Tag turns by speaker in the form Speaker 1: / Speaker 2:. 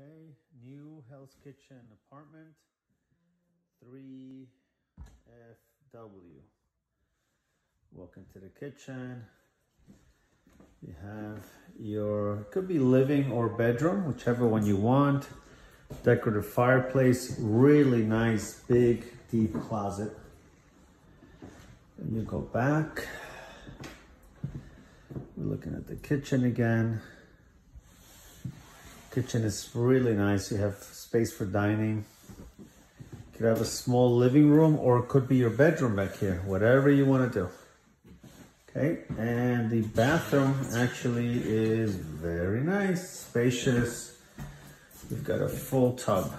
Speaker 1: Okay, new Hell's Kitchen apartment, 3FW. Walk into the kitchen. You have your, could be living or bedroom, whichever one you want. Decorative fireplace, really nice, big, deep closet. And you go back. We're looking at the kitchen again. Kitchen is really nice. You have space for dining. You could have a small living room or it could be your bedroom back here, whatever you want to do. Okay, and the bathroom actually is very nice, spacious. You've got a full tub.